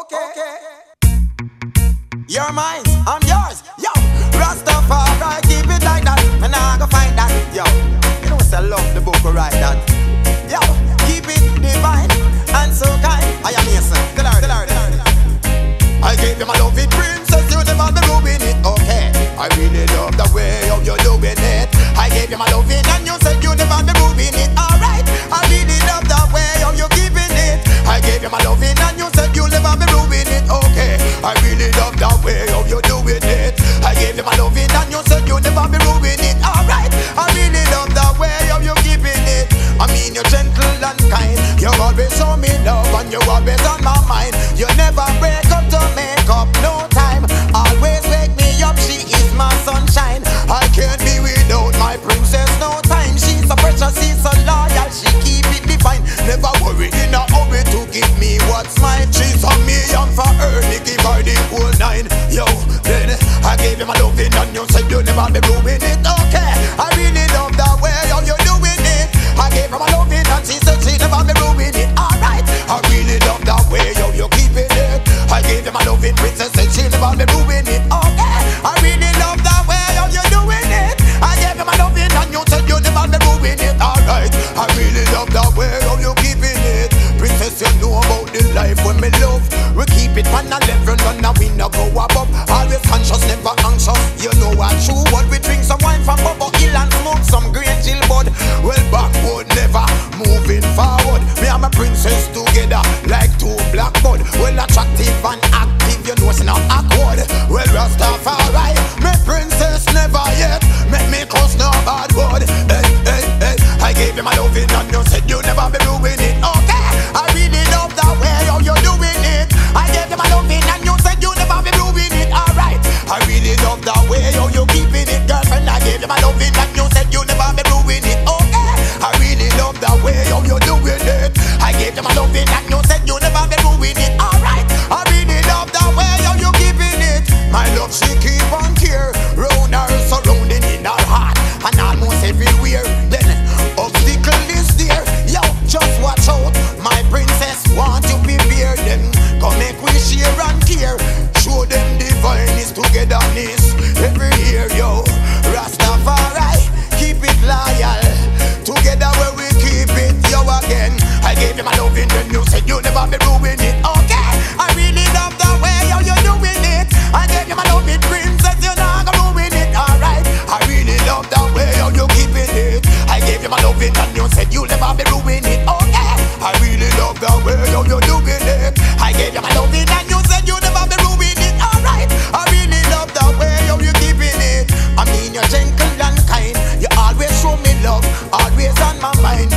Okay. okay. Your mind, I'm yours. Yo, Rastafari, keep it like that. Mean you're gentle and kind. You always show me love and you always on my mind. You never break up to make up no the life when me love. We keep it on a level, none we no go above. Always conscious, never anxious. You know what true what we drink some wine from Bobo Hill and smoke some green chill bud. Well, backward never moving forward. Me and my princess together like two blackbird. Well, attractive and active, you know it's not awkward. Well, Rastafari, me princess never yet make me cause no bad word. Hey, hey, hey, I gave you my loving and you said you never be doing it. Okay, I gave you my loving, then you said you never be ruining it. Okay, I really love the way how you doing it. I gave you my loving, princess, you're not gonna ruin it. Alright, I really love the way how you keeping it. I gave you my loving, and you said you never be ruining it. Okay, I really love the way how you doing it. I gave you my loving, and you said you never be ruining it. Alright, I really love the way how you keeping it. I mean you're gentle and kind. You always show me love, always on my mind.